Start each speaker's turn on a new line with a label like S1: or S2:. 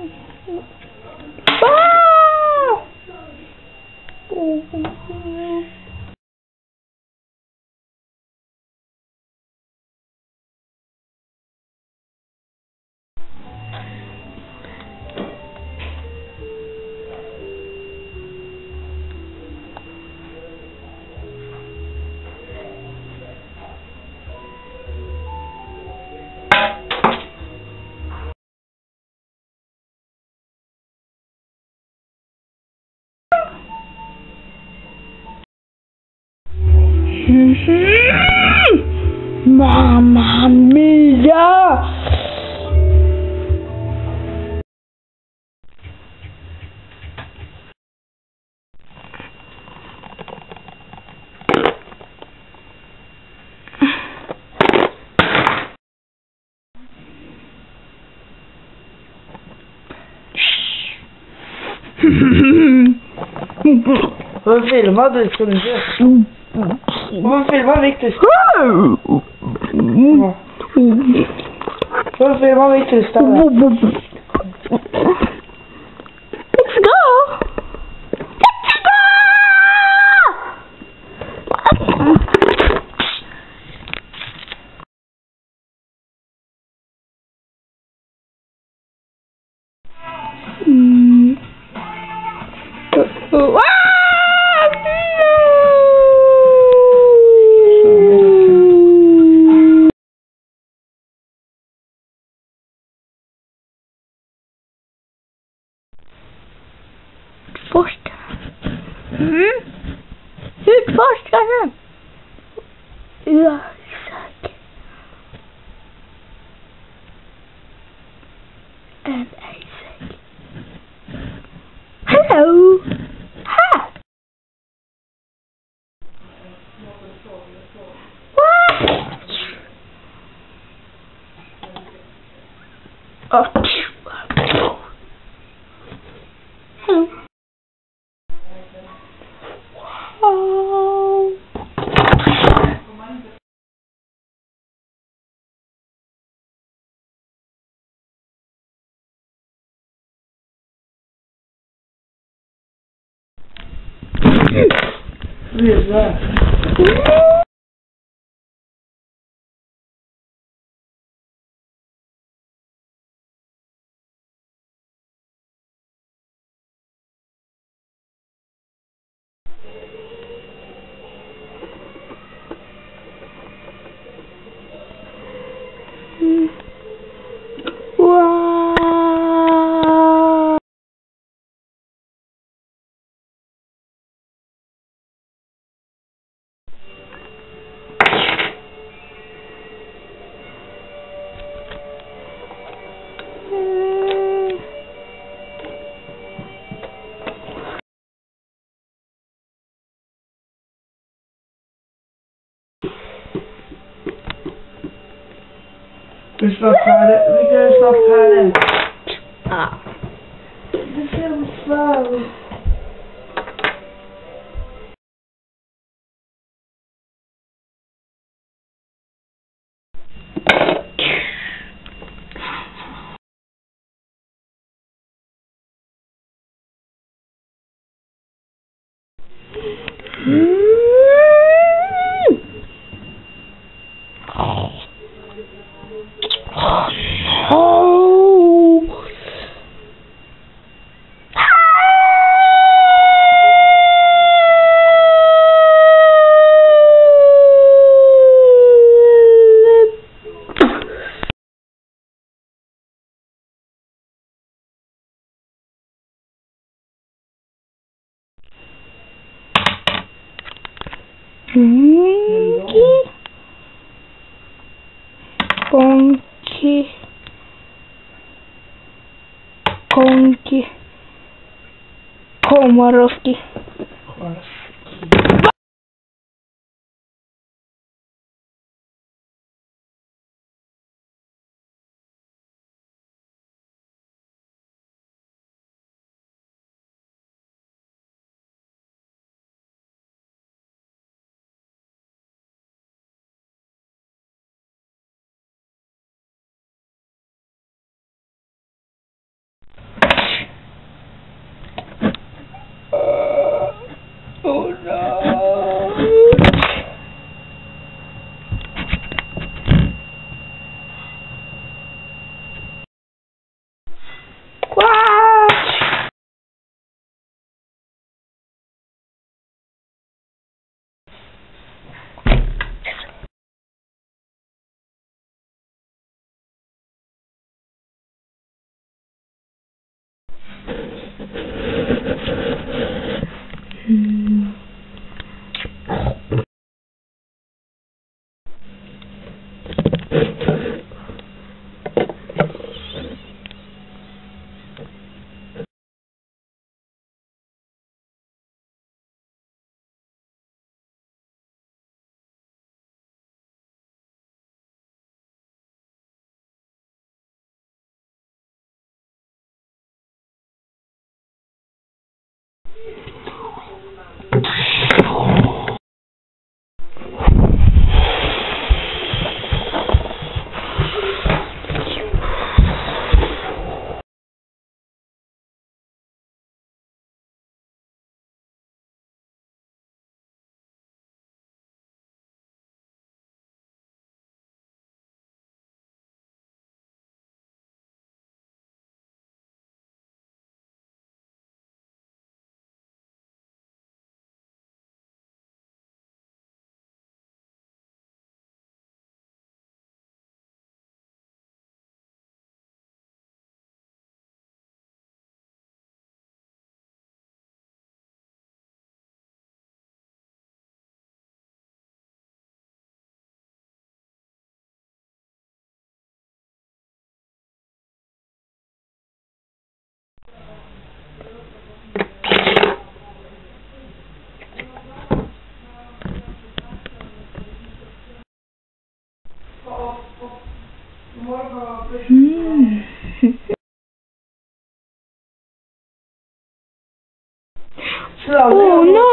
S1: Thank you. Hmm. Mamma mia!
S2: Filma du ska du
S1: Varför var Viktor Varför var Viktor större? Isak. And Isaac. Hello. Hi. What? Oh. Hello. Oh.
S2: Lilla.
S1: Wow.
S2: Vi är snart färdiga. Vi är snart färdiga.
S1: Ah.
S2: Det ser så ut.
S1: Bonky. Bonky. Konki. Komarowski. ¡Oh, no!